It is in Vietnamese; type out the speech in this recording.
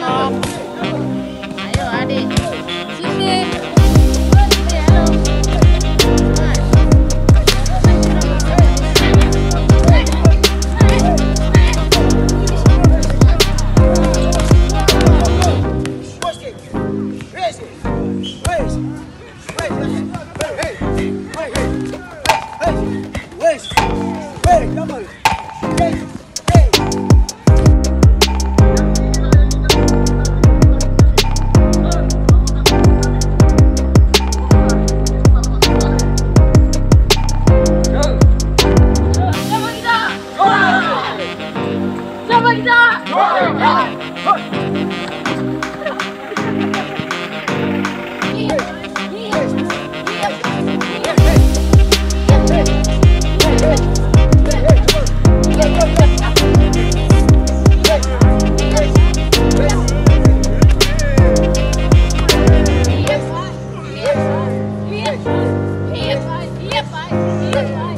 ngon. Đấy rồi đi. Minha paz, minha paz.